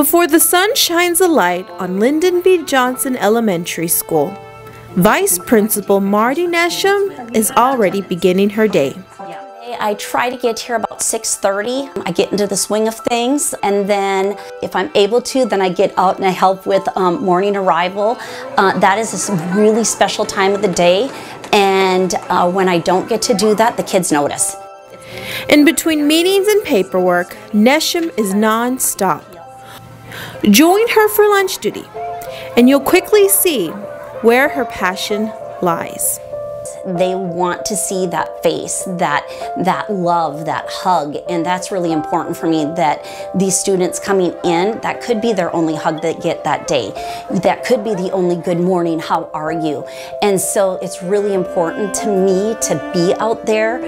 before the sun shines a light on Lyndon B. Johnson Elementary School. Vice Principal Marte Neshem is already beginning her day. I try to get here about 6.30. I get into the swing of things and then if I'm able to, then I get out and I help with um, morning arrival. Uh, that is a really special time of the day and uh, when I don't get to do that, the kids notice. In between meetings and paperwork, Neshem is non-stop. Join her for lunch duty and you'll quickly see where her passion lies. They want to see that face, that that love, that hug, and that's really important for me that these students coming in, that could be their only hug they get that day. That could be the only good morning, how are you? And so it's really important to me to be out there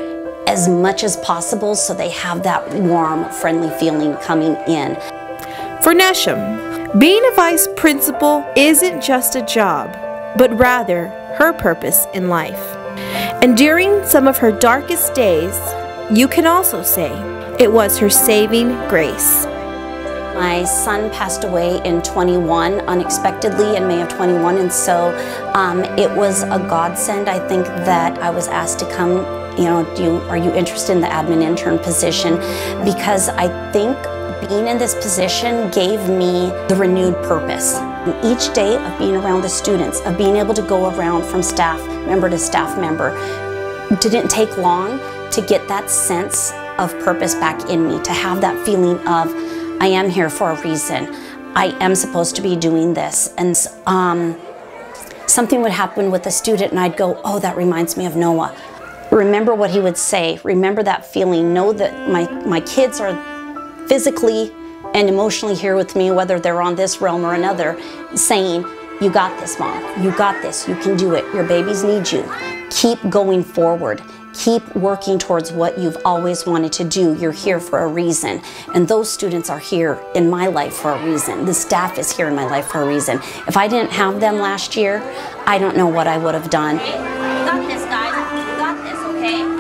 as much as possible so they have that warm, friendly feeling coming in. For Neshem, being a vice principal isn't just a job, but rather her purpose in life. And during some of her darkest days, you can also say it was her saving grace. My son passed away in 21 unexpectedly in May of 21 and so um, it was a godsend I think that I was asked to come you know do you, are you interested in the admin intern position because I think being in this position gave me the renewed purpose. Each day of being around the students, of being able to go around from staff member to staff member, didn't take long to get that sense of purpose back in me, to have that feeling of, I am here for a reason. I am supposed to be doing this. And um, something would happen with a student and I'd go, oh, that reminds me of Noah. Remember what he would say. Remember that feeling. Know that my, my kids are physically and emotionally here with me, whether they're on this realm or another, saying, You got this, mom. You got this. You can do it. Your babies need you. Keep going forward. Keep working towards what you've always wanted to do. You're here for a reason. And those students are here in my life for a reason. The staff is here in my life for a reason. If I didn't have them last year, I don't know what I would have done. You got this, guys. You got this, okay?